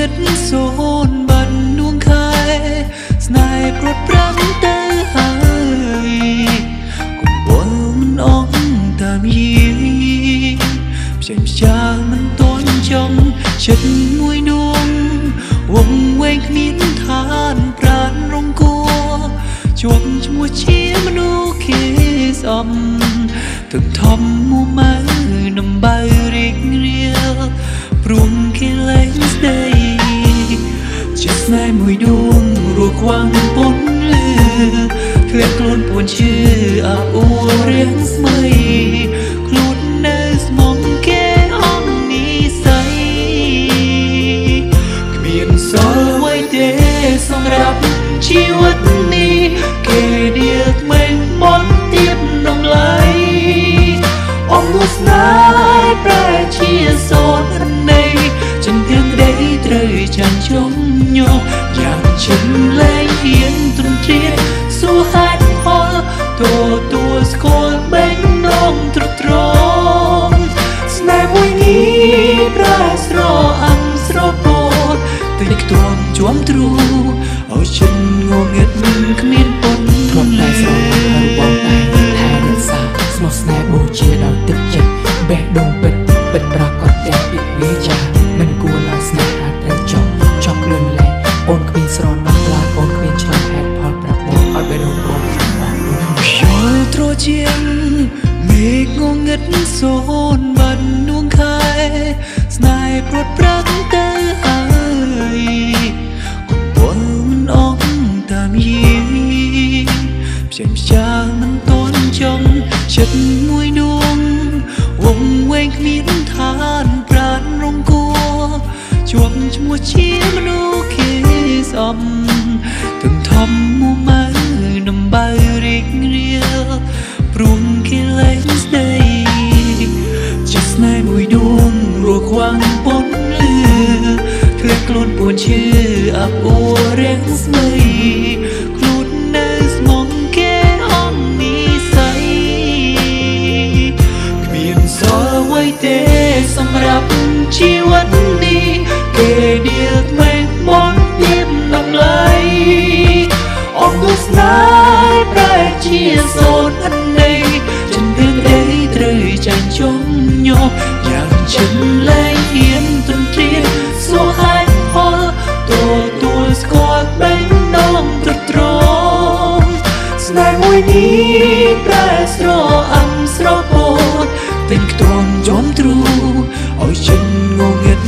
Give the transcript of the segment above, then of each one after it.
ងឹតសូនបាត់នួងខែស្នេហ៍ព្រួតប្រាំទៅហើយកុំបលមិនអងតាមយីផ្សេងផ្ចាមិនតន់ចង់ចិត្តមួយនួងវងវែងគ្មានឋានប្រានរងគួជាប់ឈ្មោះជាមនុស្សគេសំទឹកធំមួម៉ៅ ឲ្យចិនងងឹតគ្មាន រៀងស្មីទេសម្រាប់ជីវិតនេះគេដៀលថ្មីមកទៀតដល់ឡៃអបទស្សនាប្រែជាសូនអនៃចិនពីដីត្រូវចាញ់ជុំញោយ៉ាងចិនលែ នេហ៍មួយនេះប្រែស្រអាំស្រពោតទិញខ្ទមចំទ្រូឲ្យចិនងងឹត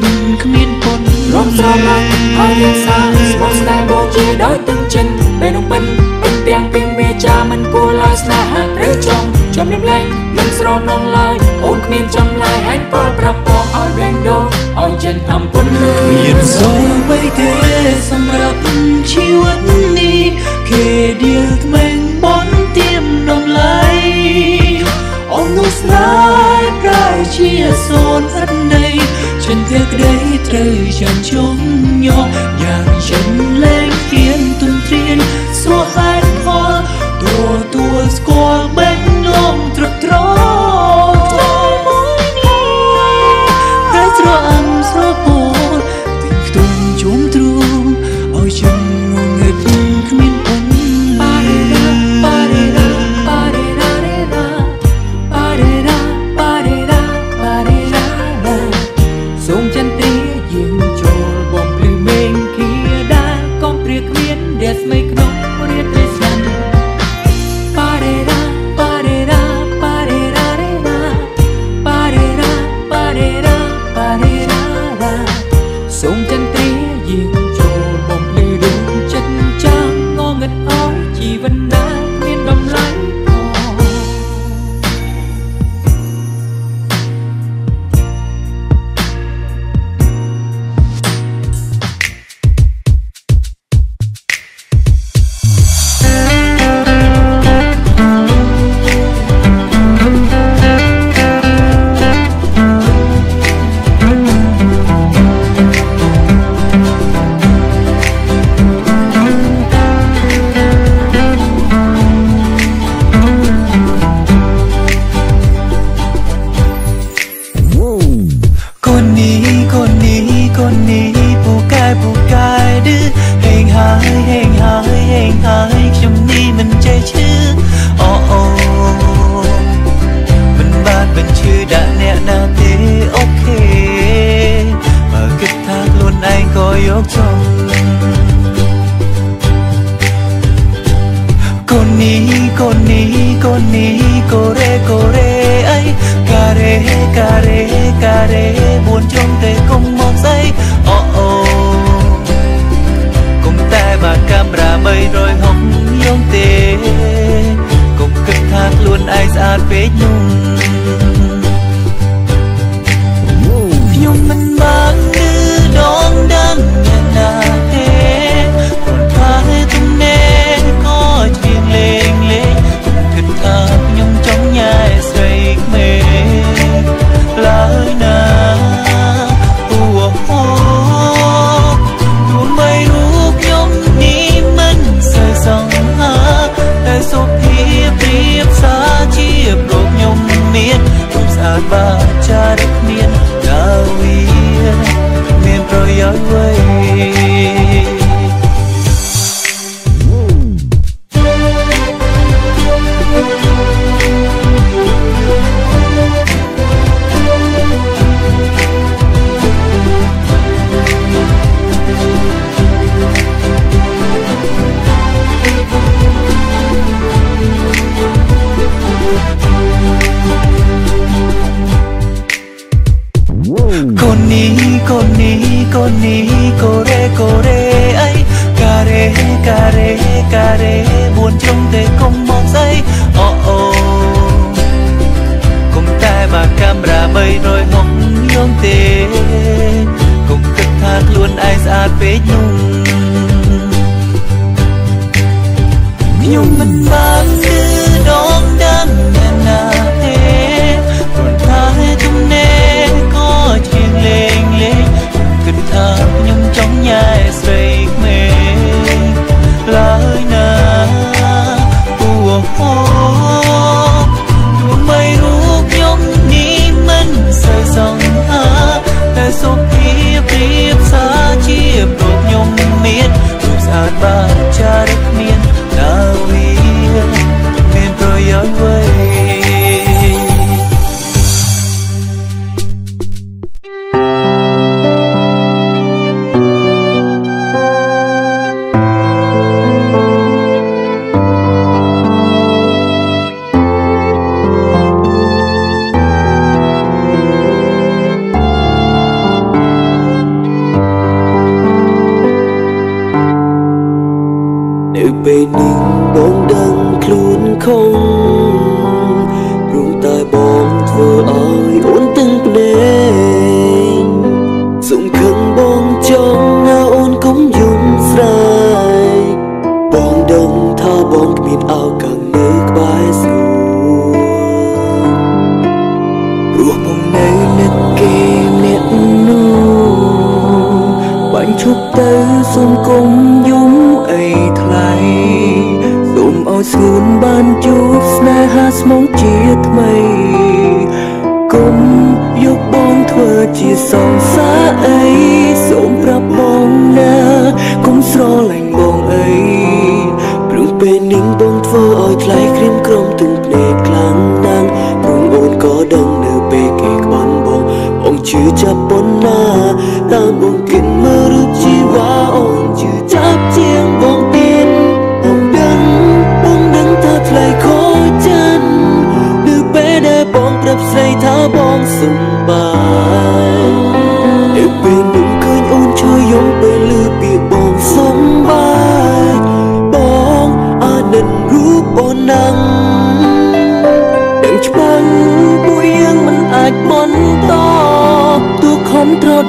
គ្មានពុនរំស្រឡាញ់ហើយរៀនសាស្មោះស្នេហ៍បូជាដោយទឹកចិនពេលនោះបិនបិនទាំងពីងវាចាមិនគួរឡើយស្នេហាឬចង់ចំលំលែងមិនស្រនងឡើយអូនគ្មានចំឡាយហេតុពលប្រាប់បងឲ្យរែងដោឲ្យចិនអំពុនលើមានសូវអ្វីទេសម្រាប់ តីត្រូ នេះកូននេះកូននេះកូរ៉េកូរ៉េអីការ៉េការ៉េការ៉េបួនជុំទេគុំមកស្អីអូអូគុំតែមកកាមេរ៉ា360យងទេគុំ ការ៉េការ៉េបួនជុំទេគុំមកស្អីអូអូគុំតែមកកាមេរ៉ា360យងទេគុំគិតថាខ្លួនឯងស្អាតពេកនោះ ពេល ទៅសុំគុំយំអីថ្លៃសូមឲ្យស្ងួនបានជួបស្នេហាស្មងជាថ្មីគុំយកបងធ្វើជាសងសាអីសូមប្រាប់បងណាគុំស្រឡាញ់បងអីព្រោះពេលនេះបងធ្វើឲ្យថ្លៃក្រៀមក្រំទាំងភ្នែកខ្លាំងណាស់ព្រោះអូនក៏ដឹងនៅពេលគេក្បន់បងបងជឿចាប់ប៉ុណ្ណាតាមបង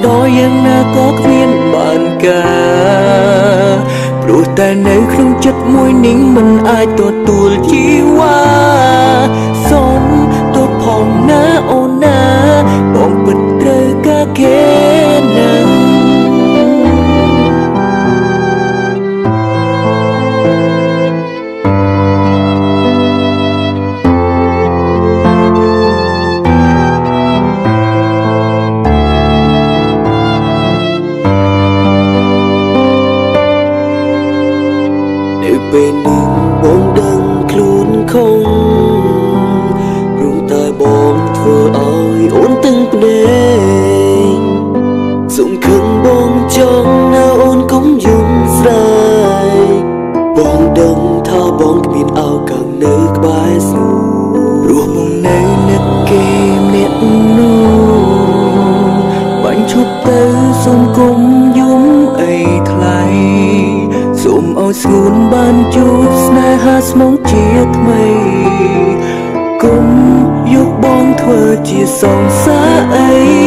ដោយ៉ាងណាក៏គ្មានបានការព្រោះតែនៅក្នុងចិត្តមួយនេះមិនអាចទទួលជីវ៉ាសូមទោះផងណាអូនណាបងពិតត្រូវការគេ បងចង់ណាអូនកុំយំស្រែកបងដឹងថាថាបងគ្មានអោកាំងនៅក្បែរស្នូរស់មកនៅនឹកគេម្នាក់នោះបាញ់ឈប់ទៅសុំគុំយំអីថ្លៃសូមឲ្យស្ងួនបានជួបស្នេហាស្មងជាថ្មីគុំយកបងធ្វើជាសងសាអី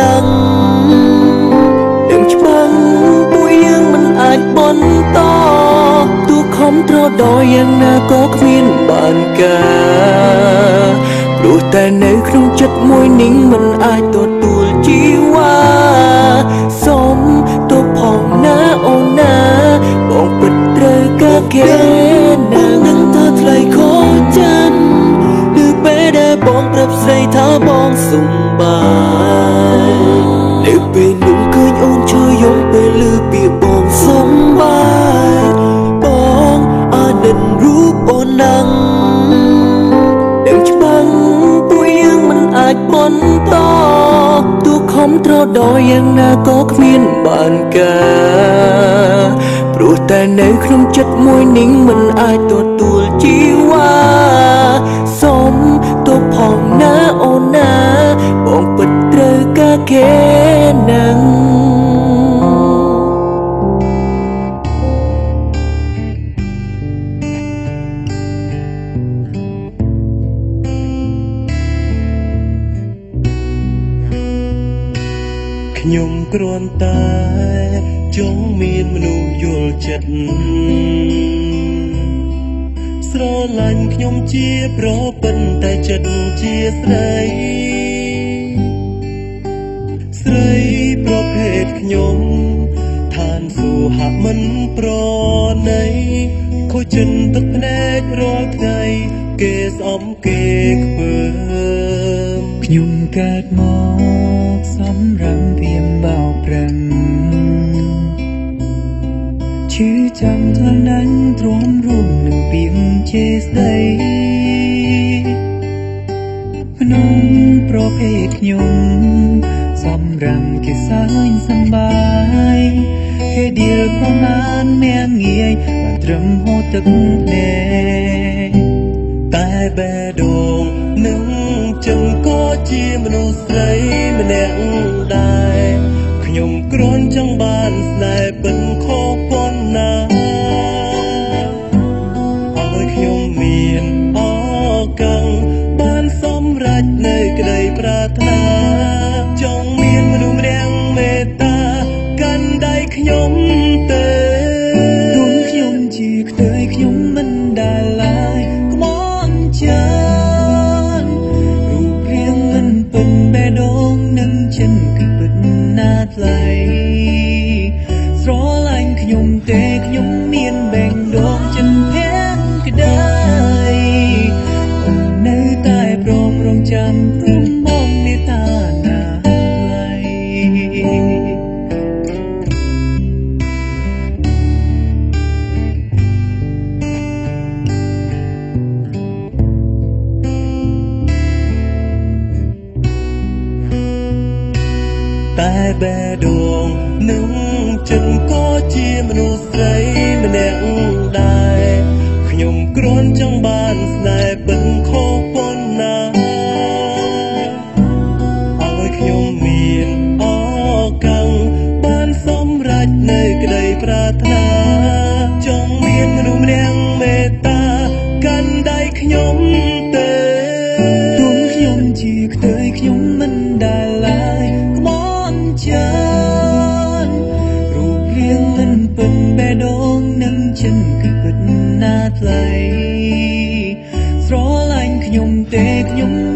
នណាំងដឹងច្បាស់ពួកយើងមិនអាចបន្តទោះខំត្រដោយ៉ាងណាក៏គ្មានបានការព្រោះតែនៅក្នុងចិត្តមួយនេះមិនអាចទទួលជីវ៉ាសុំទោះផងណាអូនណាបងពិតត្រូវការគេណានឹងថាថ្លៃខូចចាន់ឬពេលដែលបងប្រាប់ស្រីថាបងសុំបាយនៅ ពេលនោះឃើញអូនឈឺយំពេលលើពីបងសុំបាយបងអានិនរូបអូនណាំងដឹងច្បាស់ពួកយើងមិនអាចបន្តទោះខំត្រដោយ៉ាងណាក៏គ្មានបានការព្រោះតែនៅក្នុងចិត្តមួយនេះមិនអាចទទួលជីវ៉ា ប្រពន្ធតែចិត្តជាស្រីស្រីប្រភេទខ្ញុំឋានសួគ៌ហាក់មិនប្រណីខូចចិនទឹកភ្នែករាល់ថ្ងៃគេស្អំគេខ្ពើមខ្ញុំកើតមកសម្រំភៀមបោកប្រឹងឈឺចាំខ្លាំងណាស់ទ្រាំរួមនឹងពីងជេស្ដី មនុស្សប្រភេទខ្ញុំសម្រំគេសើញសំបាយគេដៀលប្រមាណមានងាយបានត្រឹមហូតទឹកភ្នែកតែបេះដូងនឹងចឹងក៏ជាមនុស្សស្រីម្នាក់ដែរខ្ញុំគ្រាន់ចង់បានស្នេហ៍ ម ខ្ញុំទេខ្ញុំ